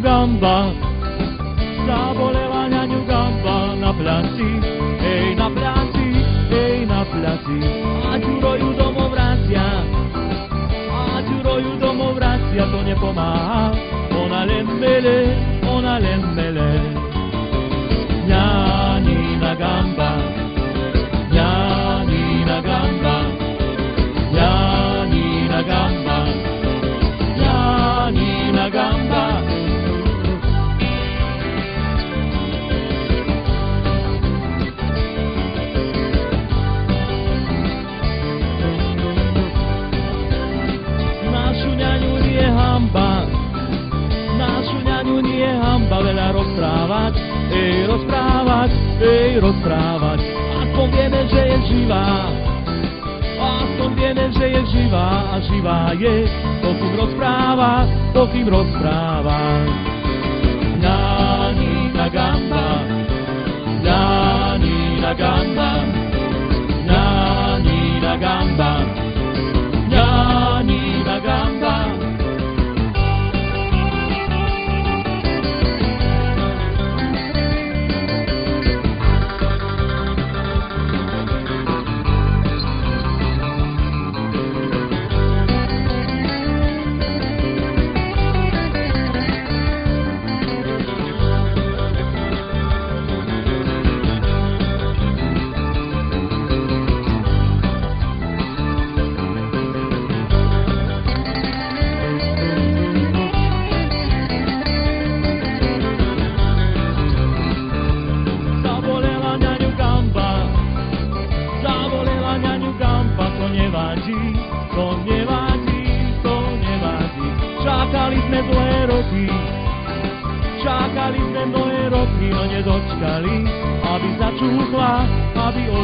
gamba, zabolela ňaňu gamba na placi, hej na placi, hej na placi. A Ďuro ju domov vracia, a Ďuro ju domov vracia, to nepomáha, ona len mele, rozprávať, ej rozprávať, ej rozprávať. Aspoň vieme, že je živá, aspoň vieme, že je živá a živá je, pokým rozpráva, pokým rozpráva. Ňanina gamba, ňanina gamba, ňanina gamba, nevadí, to nevadí, to nevadí. Čakali sme dlhé roky, čakali sme mnohé roky, no nedočkali, aby začúchla, aby. Ňa